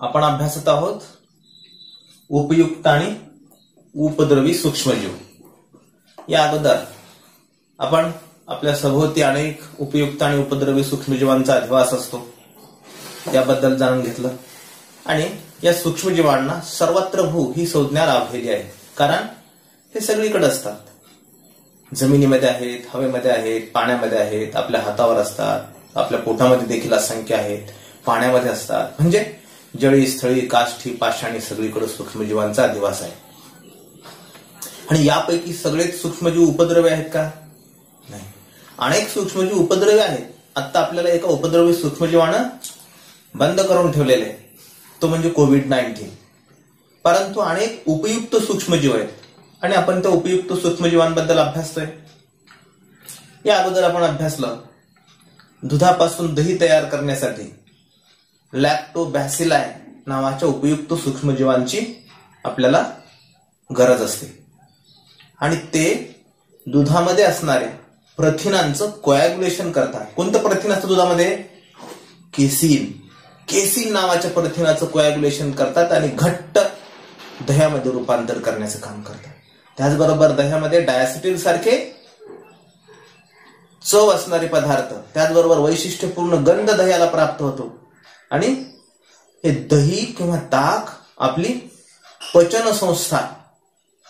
आपण अभ्यासत आहोत. उपयुक्त आणि उपद्रवी सूक्ष्मजीव. या अगोदर आपण आपल्या सभोवती अनेक उपयुक्त आणि उपद्रवी सूक्ष्मजीवांचा अधिवास असतो. याबद्दल जाणून घेतलं. आणि या सूक्ष्मजीवांना सर्वत्र भू ही संज्ञा लाभलेली आहे. कारण हे सगळीकडे असतात. जमिनीमध्ये आहेत हवेमध्ये आहेत पाण्यामध्ये आहेत आपल्या हातावर असतात आपल्या पोटामध्ये देखील असंख्य आहेत पाण्यामध्ये असतात. म्हणजे जळी स्थळी काष्ठी पाषाणी सगळीकडे सूक्ष्मजीवांचा अधिवास आहे. आणि यापैकी सगळेच सूक्ष्मजीव उपद्रवी आहेत का? नाही. अनेक सूक्ष्मजीव उपद्रवी आहेत. आता आपल्याला एका उपद्रवी सूक्ष्मजीवानं बंद करून ठेवलेले आहे तो म्हणजे कोविड नाईन्टीन. परंतु अनेक उपयुक्त सूक्ष्मजीव आहेत. आणि आपण त्या उपयुक्त सूक्ष्मजीवांबद्दल अभ्यासतोय. या अगोदर आपण अभ्यासलं. दुधापासून दही तयार करण्यासाठी. लॅक्टोबॅसिलाय नावाच्या उपयुक्त सूक्ष्मजीवांची आपल्याला गरज असते. आणि ते दुधामध्ये असणारे प्रथिनांचं कोॲग्युलेशन करतात. कोणतं प्रथिन असतं दुधामध्ये? केसिन. केसिन नावाच्या प्रथिनाचं कोॲग्युलेशन करतात आणि घट्ट दह्यामध्ये रूपांतर करण्याचं काम करतात. त्याचबरोबर दह्यामध्ये डायसिटिल सारखे चव असणारे पदार्थ त्याचबरोबर वैशिष्ट्यपूर्ण गंध दह्याला प्राप्त होतो. आणि हे दही किंवा ताक आपली पचन संस्था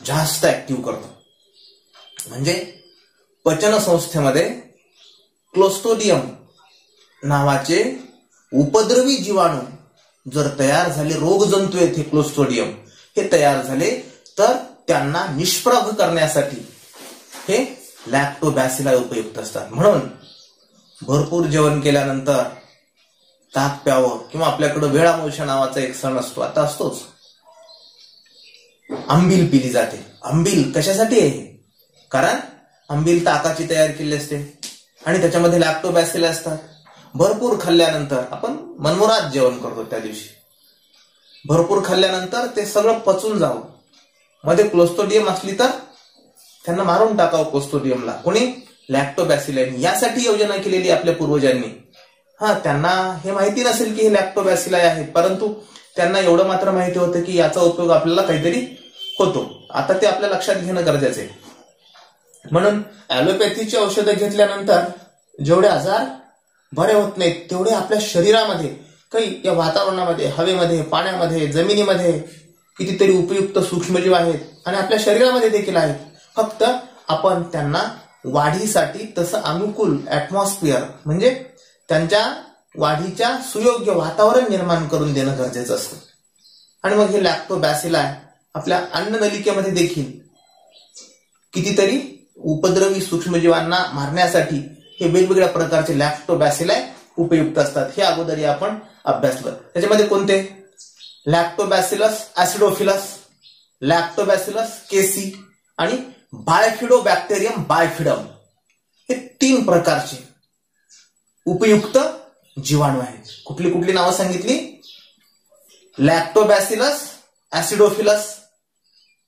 जास्त ऍक्टिव्ह करतो. म्हणजे पचन संस्थेमध्ये क्लोस्टोडियम नावाचे उपद्रवी जीवाणू जर तयार झाले रोगजंतू येथे क्लोस्टोडियम हे तयार झाले तर त्यांना निष्प्रभ करण्यासाठी हे लॅक्टोबॅसिला उपयुक्त असतात. म्हणून भरपूर जेवण केल्यानंतर ताक प्यावं किंवा आपल्याकडं वेळामोशा नावाचा एक सण असतो आता असतोच. आंबील पिली जाते. आंबील कशासाठी आहे? कारण आंबील ताकाची तयार केली असते. आणि त्याच्यामध्ये लॅक्टोबॅसिला असतात. भरपूर खाल्ल्यानंतर आपण मनमुराद जेवण करतो त्या दिवशी. भरपूर खाल्ल्यानंतर ते सगळं पचून जावं. मध्ये क्लोस्टोडियम असली तर त्यांना मारून टाकावं क्लोस्टोडियमला कोणी? लॅक्टोबॅसिलाय यासाठी योजना केलेली आपल्या पूर्वजांनी. हा त्यांना हे माहिती नसेल की हे लॅक्टोबॅसिलाय आहे परंतु त्यांना एवढं मात्र माहिती होतं की याचा उपयोग आपल्याला काहीतरी होतो. आता ते आपल्या लक्षात घेणं गरजेचं आहे. म्हणून ऍलोपॅथीची औषधं घेतल्यानंतर जेवढे आजार बरे होत नाहीत तेवढे आपल्या शरीरामध्ये काही या वातावरणामध्ये हवेमध्ये पाण्यामध्ये जमिनीमध्ये कितीतरी उपयुक्त सूक्ष्मजीव आहेत आणि आपल्या शरीरामध्ये देखील आहेत. फक्त आपण त्यांना वाढीसाठी तसं अनुकूल ऍटमॉस्फिअर म्हणजे त्यांच्या वाढीच्या सुयोग्य वातावरण निर्माण करून देणं गरजेचं असतं. आणि मग हे लॅक्टोबॅसिलाय आपल्या अन्ननलिकेमध्ये देखील कितीतरी उपद्रवी सूक्ष्मजीवांना मारण्यासाठी हे वेगवेगळ्या प्रकारचे लॅक्टोबॅसिलाय उपयुक्त असतात. हे अगोदर आपण अभ्यासलं त्याच्यामध्ये कोणते? लॅक्टोबॅसिलस ऍसिडोफिलस लॅक्टोबॅसिलस केसी आणि बायफिडो बॅक्टेरियम बायफिडम हे तीन प्रकारचे उपयुक्त जीवाणू आहेत. कुठली कुठली नावं सांगितली? लॅक्टोबॅसिलस ऍसिडोफिलस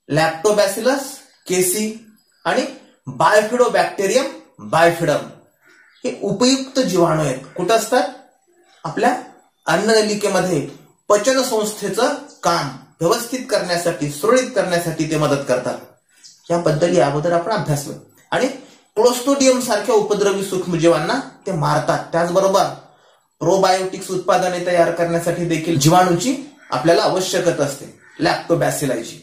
लॅक्टोबॅसिलस केसी आणि बायफिडो बॅक्टेरियम बायफिडम हे उपयुक्त जीवाणू आहेत. कुठं असतात? आपल्या अन्ननलिकेमध्ये पचन संस्थेचं काम व्यवस्थित करण्यासाठी सुरळीत करण्यासाठी ते मदत करतात. याबद्दल या अगोदर आपण अभ्यासलो. आणि क्लोस्टोडियम सारख्या उपद्रवी सूक्ष्मजीवांना ते मारतात. त्याचबरोबर प्रोबायोटिक्स उत्पादने तयार करण्यासाठी देखील जीवाणूची आपल्याला आवश्यकता असते. लॅक्टोबॅसिलायची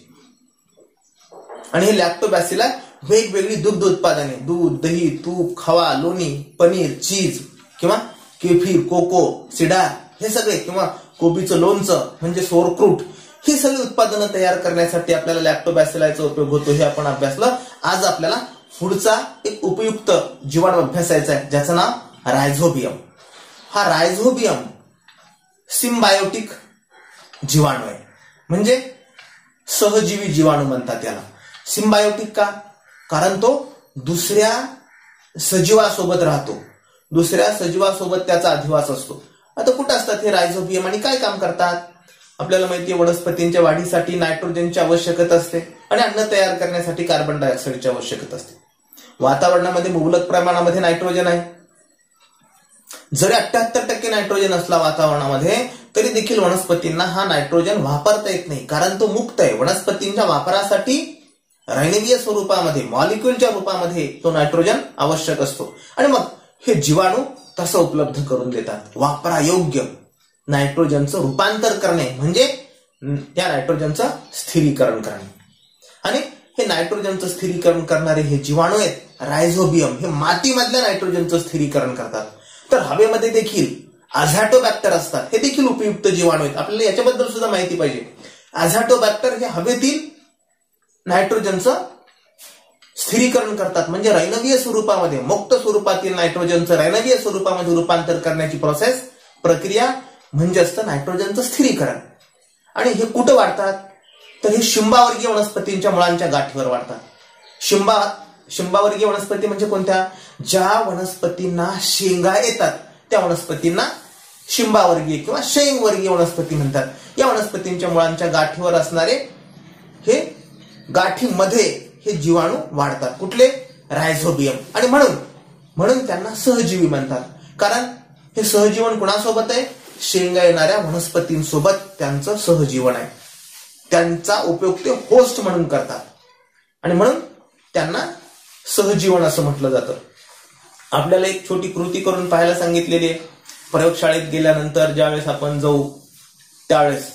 आणि हे लॅक्टोबॅसिला वेगवेगळी दुग्ध उत्पादने दूध दही तूप खवा लोणी पनीर चीज किंवा केफीर कोको सिडार हे सगळे किंवा कोबीचं लोणचं म्हणजे सोरक्रूट ही सगळी उत्पादनं तयार करण्यासाठी आपल्याला लॅक्टोबॅसिलायचा उपयोग होतो हे आपण अभ्यासलं. आज आपल्याला पुढचा एक उपयुक्त जीवाणू अभ्यासायचा आहे ज्याचं नाव रायझोबियम. हा रायझोबियम सिम्बायोटिक जीवाणू आहे. म्हणजे सहजीवी जीवाणू म्हणतात त्याला सिम्बायोटिक का? कारण तो दुसऱ्या सजीवासोबत राहतो. दुसऱ्या सजीवासोबत त्याचा अधिवास असतो. आता कुठं असतात हे रायझोबियम आणि काय काम करतात? आपल्याला माहिती आहे वनस्पतींच्या वाढीसाठी नायट्रोजनची आवश्यकता असते आणि अन्न तयार करण्यासाठी कार्बन डायऑक्साईडची आवश्यकता असते. वातावरणामध्ये मुबलक प्रमाणामध्ये नायट्रोजन आहे. जरी अठ्याहत्तर टक्के नायट्रोजन असला वातावरणामध्ये तरी देखील वनस्पतींना हा नायट्रोजन वापरता येत नाही. कारण तो मुक्त आहे. वनस्पतींच्या वापरासाठी रैनवीय स्वरूपामध्ये मॉलिक्युलच्या रूपामध्ये तो नायट्रोजन आवश्यक असतो. आणि मग हे जीवाणू तसं उपलब्ध करून देतात. वापरायोग्य नायट्रोजनचं रूपांतर करणे म्हणजे त्या नायट्रोजनचं स्थिरीकरण करणे. आणि हे नायट्रोजनचं स्थिरीकरण करणारे हे जीवाणू आहेत रायझोबियम. हे मातीमधल्या नायट्रोजनचं स्थिरीकरण करतात. तर हवेमध्ये देखील अझॅटोबॅक्टर असतात. हे देखील उपयुक्त जीवाणू आहेत. आपल्याला याच्याबद्दल सुद्धा माहिती पाहिजे. अझॅटोबॅक्टर हे हवेतील नायट्रोजनचं स्थिरीकरण करतात. म्हणजे रैनवीय स्वरूपामध्ये मुक्त स्वरूपातील नायट्रोजनचं रैनवीय स्वरूपामध्ये रूपांतर करण्याची प्रोसेस प्रक्रिया म्हणजे असतं नायट्रोजनचं स्थिरीकरण. आणि हे कुठं वाढतात? तर हे शिंबावर्गीय वनस्पतींच्या मुळांच्या गाठीवर वाढतात. शिंबा शिंबावर्गीय वनस्पती म्हणजे कोणत्या? ज्या वनस्पतींना शेंगा येतात त्या वनस्पतींना शिंबावर्गीय किंवा शेंगवर्गीय वनस्पती म्हणतात. या वनस्पतींच्या मुळांच्या गाठीवर असणारे हे गाठीमध्ये हे जीवाणू वाढतात. कुठले? रायझोबियम. आणि म्हणून म्हणून त्यांना सहजीवी म्हणतात. कारण हे सहजीवन कुणासोबत आहे? शेंगा येणाऱ्या वनस्पतींसोबत त्यांचं सहजीवन आहे. त्यांचा उपयोग ते होस्ट म्हणून करतात. आणि म्हणून त्यांना सहजीवन असं म्हटलं जातं. आपल्याला एक छोटी कृती करून पाहायला सांगितलेली आहे. प्रयोगशाळेत गेल्यानंतर ज्यावेळेस आपण जाऊ त्यावेळेस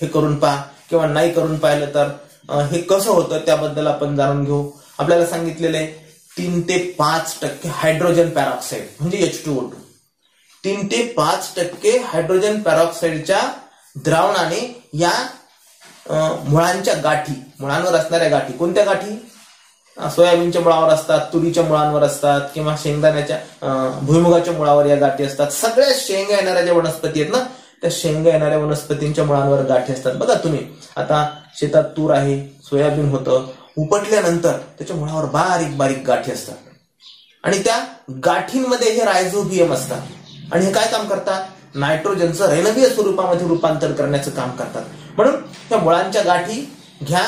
हे करून पहा. किंवा नाही करून पाहिलं तर हे कसं होतं त्याबद्दल आपण जाणून घेऊ. आपल्याला सांगितलेलं आहे तीन ते पाच टक्के हायड्रोजन पॅरॉक्साईड म्हणजे एच टू ओ टू तीन ते पाच टक्के हायड्रोजन पॅरॉक्साईडच्या द्रावणाने या मुळांच्या गाठी मुळांवर असणाऱ्या गाठी. कोणत्या गाठी? सोयाबीनच्या मुळावर असतात तुरीच्या मुळांवर असतात किंवा शेंगदाण्याच्या भुईमुगाच्या मुळावर या गाठी असतात. सगळ्या शेंगा येणाऱ्या ज्या वनस्पती आहेत ना त्या शेंगा येणाऱ्या वनस्पतींच्या मुळांवर गाठी असतात. बघा तुम्ही आता शेतात तूर आहे सोयाबीन होतं उपटल्यानंतर त्याच्या मुळावर बारीक बारीक गाठी असतात. आणि त्या गाठींमध्ये हे रायझोबियम असतात. आणि हे काय काम करतात? नायट्रोजनचं रैनवीय स्वरूपामध्ये रूपांतर करण्याचं काम करतात. म्हणून त्या मुळांच्या गाठी घ्या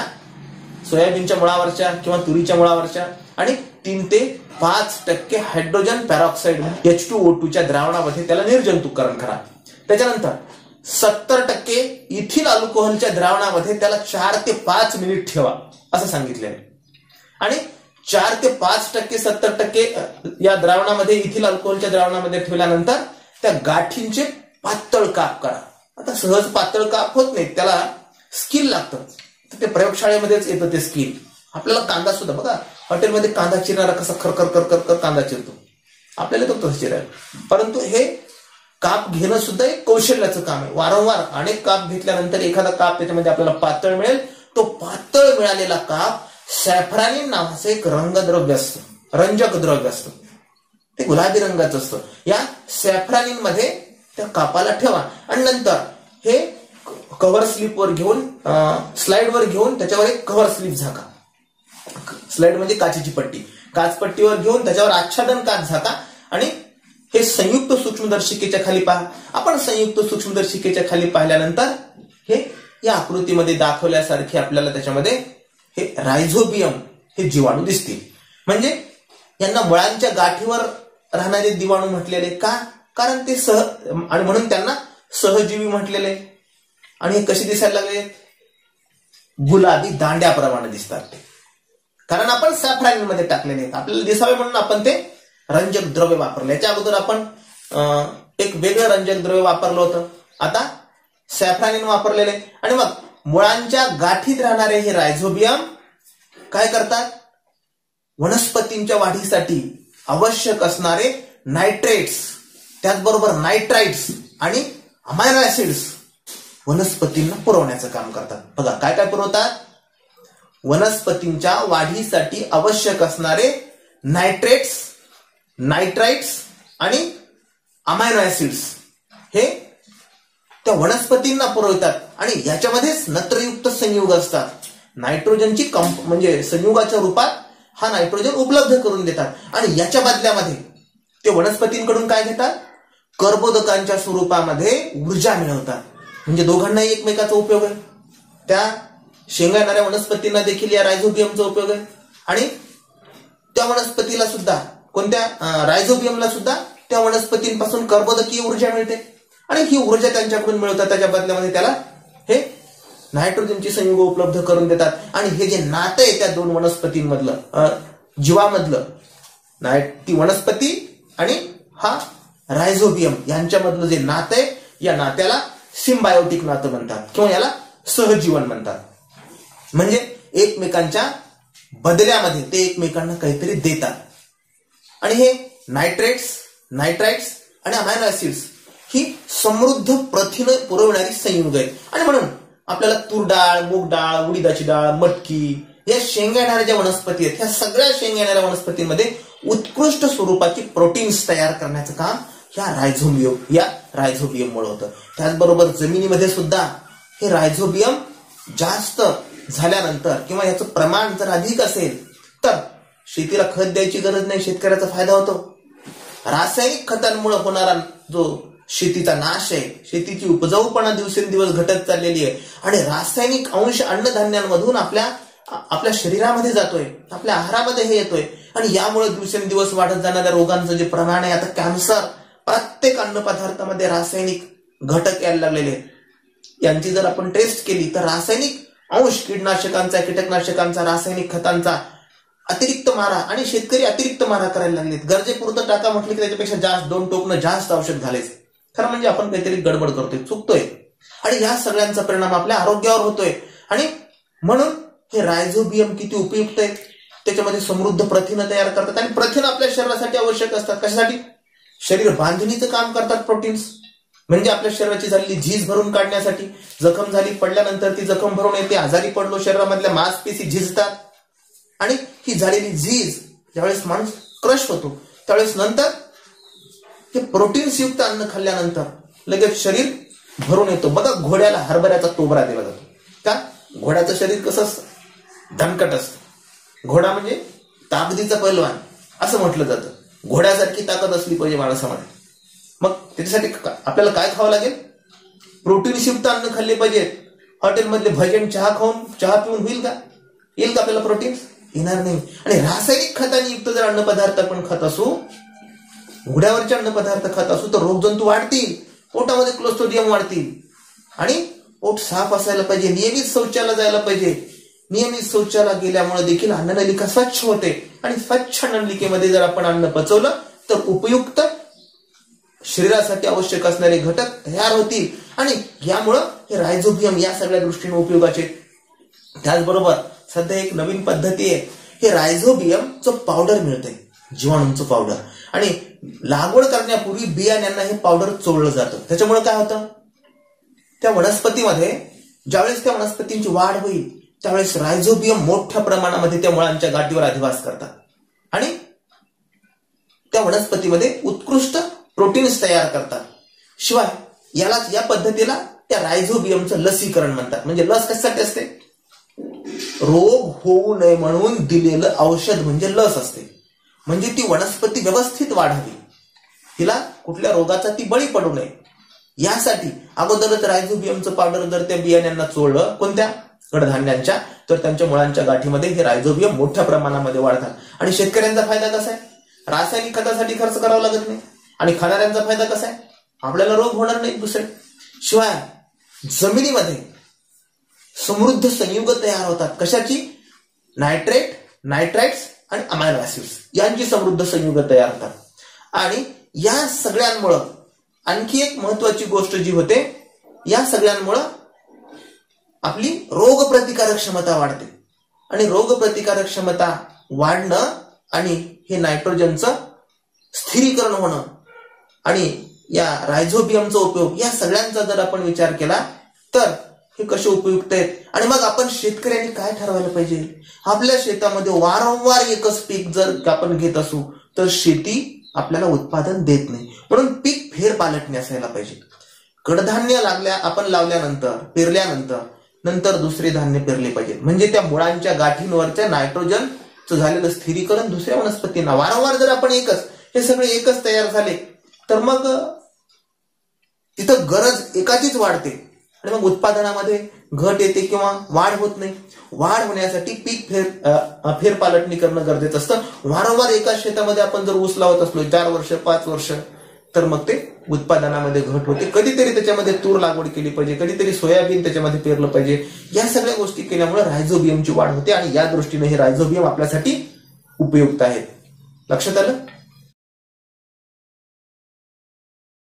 सोयाबीनच्या मुळावरच्या किंवा तुरीच्या मुळावरच्या आणि तीन ते पाच टक्के hydrogen peroxide H two O टूच्या द्रावणामध्ये त्याला निर्जंतुकरण करा. त्याच्यानंतर सत्तर टक्के इथिल अल्कोहोलच्या द्रावणामध्ये त्याला चार ते पाच मिनिट ठेवा असं सांगितले आणि चार ते पाच टक्के सत्तर टक्के या द्रावणामध्ये इथिल अल्कोहोलच्या द्रावणामध्ये ठेवल्यानंतर त्या गाठींचे पातळ काप करा. आता सहज पातळ काप होत नाही त्याला स्किल लागतं. तर ते प्रयोगशाळेमध्येच येतं ते स्किल आपल्याला कांदा सुद्धा बघा हॉटेलमध्ये कांदा चिरणारा कसा खरखर खर कर कांदा चिरतो. आपल्याला तो तसं चिरायला. परंतु हे काप घेणं सुद्धा एक कौशल्याचं काम आहे. वारंवार अनेक काप घेतल्यानंतर एखादा काप त्याच्यामध्ये आपल्याला पातळ मिळेल. तो पातळ मिळालेला काप सॅफरानी नावाचं एक रंगद्रव्य असतं. रंजक द्रव्य असतं. ते गुलाबी रंगाचं असतं. या सॅफ्रानीमध्ये त्या कापाला ठेवा. आणि नंतर हे कव्हर स्लीपवर घेऊन स्लाइडवर घेऊन त्याच्यावर एक कव्हर स्लिप झाका. स्लाइड म्हणजे काचेची पट्टी. काचपट्टीवर घेऊन त्याच्यावर आच्छादन काच झाका. आणि हे संयुक्त सूक्ष्मदर्शिकेच्या खाली पहा. आपण संयुक्त सूक्ष्मदर्शिकेच्या खाली पाहिल्यानंतर हे या आकृतीमध्ये दाखवल्यासारखे आपल्याला त्याच्यामध्ये हे रायझोबियम हे जीवाणू दिसतील. म्हणजे यांना मुळांच्या गाठीवर राहणारे दिवाणू म्हटलेले. का? कारण ते सह आणि म्हणून त्यांना सहजीवी म्हटलेले. आणि हे कसे दिसायला लागले? गुलाबी दांड्याप्रमाणे दिसतात कारण आपण सॅफराईनमध्ये टाकलेले आहेत. आपल्याला दिसावे म्हणून आपण ते रंजक द्रव्य वापरले. याच्या अगोदर आपण एक वेगळं रंजक द्रव्य वापरलं होतं. आता सॅफ्रानिन वापरलेले. आणि मग मुळांच्या गाठीत राहणारे हे रायझोबियम काय करतात? वनस्पतींच्या वाढीसाठी आवश्यक असणारे नायट्रेट्स त्याचबरोबर नायट्राइट्स आणि अमायनो ऍसिड्स वनस्पतींना पुरवण्याचं काम करतात. बघा काय काय पुरवतात? वनस्पतींच्या वाढीसाठी आवश्यक असणारे नायट्रेट्स नायट्राइट्स आणि अमायनो ऍसिड्स हे त्या वनस्पतींना पुरवतात आणि याच्यामध्येच नत्रयुक्त संयुग असतात. नायट्रोजनची कंप म्हणजे संयुगाच्या रूपात हा नायट्रोजन उपलब्ध करून देतात. आणि याच्या बदल्यामध्ये ते वनस्पतींकडून काय घेतात? कर्बोदकांच्या स्वरूपामध्ये ऊर्जा मिळवतात. म्हणजे दोघांनाही एकमेकाचा उपयोग आहे. त्या शेंगा येणाऱ्या वनस्पतींना देखील या रायझोबियमचा उपयोग आहे. आणि त्या वनस्पतीला सुद्धा कोणत्या? रायझोबियमला सुद्धा त्या वनस्पतींपासून कर्बोदकीय ऊर्जा मिळते. आणि ही ऊर्जा त्यांच्याकडून मिळवतात. त्याच्या बदल्यामध्ये त्याला हे नायट्रोजनची संयुग उपलब्ध करून देतात. आणि हे जे नातं आहे त्या दोन वनस्पतींमधलं जीवामधलं नाय ती वनस्पती आणि हा रायझोबियम यांच्यामधलं जे नातं आहे या नात्याला सिम्बायोटिक नातं म्हणतात किंवा याला सहजीवन म्हणतात. म्हणजे एकमेकांच्या बदल्यामध्ये ते एकमेकांना काहीतरी देतात. आणि हे नायट्रेट्स नायट्राइट्स आणि अमायनो ऍसिड्स ही समृद्ध प्रथिनं पुरवणारी संयुग आहेत. आणि म्हणून आपल्याला तूर डाळ मूग डाळ उडीदाची डाळ मटकी या शेंगा येणाऱ्या ज्या वनस्पती आहेत ह्या सगळ्या शेंगा येणाऱ्या वनस्पतींमध्ये उत्कृष्ट स्वरूपाची प्रोटीन्स तयार करण्याचं काम ह्या रायझोबियम या रायझोबियम मुळे होतं. त्याचबरोबर जमिनीमध्ये सुद्धा हे रायझोबियम जास्त झाल्यानंतर किंवा याचं प्रमाण जर अधिक असेल तर शेतीला खत द्यायची गरज नाही शेतकऱ्याचा फायदा होतो. रासायनिक खतांमुळे होणारा जो शेतीचा नाश आहे. शेतीची उपजाऊपणा दिवसेंदिवस घटत चाललेली आहे. आणि रासायनिक अंश अन्नधान्यांमधून आपल्या आपल्या शरीरामध्ये जातोय. आपल्या आहारामध्ये हे येतोय. आणि यामुळे दिवसेंदिवस वाढत जाणाऱ्या रोगांचं जे प्रमाण आहे आता कॅन्सर प्रत्येक अन्नपदार्थामध्ये रासायनिक घटक यायला लागलेले यांची जर आपण टेस्ट केली तर रासायनिक अंश कीटनाशकांचा कीटकनाशकांचा रासायनिक खतांचा अतिरिक्त मारा आणि शेतकरी अतिरिक्त मारा करायला लागलेत. गरजेपुरतं टाका म्हटलं की त्याच्यापेक्षा जास्त दोन टोकणं जास्त औषध घालायचं. खरं म्हणजे आपण काहीतरी गडबड करतोय चुकतोय. आणि या सगळ्यांचा परिणाम आपल्या आरोग्यावर होतोय. आणि म्हणून हे रायझोबियम किती उपयुक्त आहे त्याच्यामध्ये समृद्ध प्रथिनं तयार करतात. आणि प्रथिनं आपल्या शरीरासाठी आवश्यक असतात. कशासाठी? शरीर बांधणीचं काम करतात प्रोटीन्स. म्हणजे आपल्या शरीराची झालेली झीज भरून काढण्यासाठी. जखम झाली पडल्यानंतर ती जखम भरून येते आजारी पडलो शरीरामधल्या मांसपेशी झिजतात. आणि ही झालेली झीज ज्यावेळेस माणूस क्रश होतो त्यावेळेस नंतर ते प्रोटीन्स युक्त अन्न खाल्ल्यानंतर लगेच शरीर भरून येतो. बघा घोड्याला हरभऱ्याचा तोबरा दिला जातो. का? घोड्याचं शरीर कसं असतं? धनकट असतं. घोडा म्हणजे ताकदीचा पैलवान असं म्हटलं जातं. घोड्यासारखी ताकद असली पाहिजे माणसामध्ये. मग त्याच्यासाठी आपल्याला काय खावं लागेल? प्रोटीन्स युक्त अन्न खाल्ले पाहिजेत हॉटेलमधले भजन चहा खाऊन चहा पिऊन होईल का? येईल का आपल्याला प्रोटीन्स येणार नाही. आणि रासायनिक खताने युक्त जर अन्न पदार्थ आपण खात असू उघड्यावरचे अन्न पदार्थ खात असू तर रोगजंतू वाढतील. पोटामध्ये क्लोस्टोडियम वाढतील. आणि पोट साफ असायला पाहिजे. नियमित शौचाला जायला पाहिजे. नियमित शौचाला गेल्यामुळे देखील अन्ननलिका स्वच्छ होते. आणि स्वच्छ अन्ननलिकेमध्ये जर आपण अन्न पचवलं तर उपयुक्त शरीरासाठी आवश्यक असणारे घटक तयार होतील. आणि यामुळं हे रायझोबियम या सगळ्या दृष्टीने उपयोगाचे त्याचबरोबर सध्या एक नवीन पद्धती आहे. हे रायझोबियमचं पावडर मिळतंय. जीवाणूंचं पावडर आणि लागवड करण्यापूर्वी बियाण्यांना हे पावडर चोळलं जातं. त्याच्यामुळे काय होतं? त्या वनस्पतीमध्ये ज्यावेळेस त्या वनस्पतींची वाढ होईल त्यावेळेस रायझोबियम मोठ्या प्रमाणामध्ये त्या मुळांच्या गाठीवर अधिवास करतात. आणि त्या वनस्पतीमध्ये उत्कृष्ट प्रोटीन्स तयार करतात. शिवाय याला या पद्धतीला त्या रायझोबियमचं लसीकरण म्हणतात. म्हणजे लस कशासाठी असते? रोग होऊ नये म्हणून दिलेलं औषध म्हणजे लस असते. म्हणजे ती वनस्पती व्यवस्थित वाढावी. तिला कुठल्या रोगाचा ती बळी पडू नये. यासाठी अगोदरच रायझोबियमचं पावडर जर त्या बियाण्यांना चोळलं कोणत्या? कडधान्यांच्या. तर त्यांच्या मुळांच्या गाठीमध्ये हे रायझोबियम मोठ्या प्रमाणामध्ये वाढतात. आणि शेतकऱ्यांचा फायदा कसा आहे? रासायनिक खतासाठी खर्च करावा लागत नाही. आणि खाणाऱ्यांचा फायदा कसा आहे? आपल्याला रोग होणार नाही दुसरे. शिवाय जमिनीमध्ये समृद्ध संयुग तयार होतात. कशाची? नायट्रेट नायट्राइट्स आणि अमायनो ऍसिड्स यांची समृद्ध संयुग तयार होतात आणि या सगळ्यांमुळं आणखी एक महत्वाची गोष्ट जी होते या सगळ्यांमुळं आपली रोगप्रतिकारक क्षमता वाढते. आणि रोगप्रतिकारक क्षमता वाढणं आणि हे नायट्रोजनचं स्थिरीकरण होणं आणि या रायझोबियमचा उपयोग या सगळ्यांचा जर आपण विचार केला तर हे कसे उपयुक्त आहेत आणि मग आपण शेतकऱ्यांनी काय ठरवायला पाहिजे? आपल्या शेतामध्ये वारंवार एकच पीक जर आपण घेत असू तर शेती आपल्याला उत्पादन देत नाही. म्हणून पीक फेर पालटणे असायला पाहिजे. कडधान्य लागल्या आपण लावल्यानंतर पेरल्यानंतर नंतर दुसरे धान्य पेरले पाहिजे म्हणजे त्या मुळांच्या गाठींवरच्या नायट्रोजनचं झालेलं स्थिरीकरण दुसऱ्या वनस्पतींना. वारंवार जर आपण एकच हे सगळे एकच तयार झाले तर मग तिथं गरज एकाचीच वाढते. आणि मग उत्पादनामध्ये घट येते किंवा वाढ होत नाही. वाढ होण्यासाठी पीक फेर फेरपालटणी करणं गरजेचं असतं. वारंवार एकाच शेतामध्ये आपण जर ऊस लावत असलो चार वर्ष पाच वर्ष तर मग ते उत्पादनामध्ये घट होते. कधीतरी त्याच्यामध्ये तूर लागवड केली पाहिजे कधीतरी सोयाबीन त्याच्यामध्ये पेरलं पाहिजे. या सगळ्या गोष्टी केल्यामुळे रायझोबियमची वाढ होते आणि या दृष्टीने हे रायझोबियम आपल्यासाठी उपयुक्त आहे लक्षात आलं?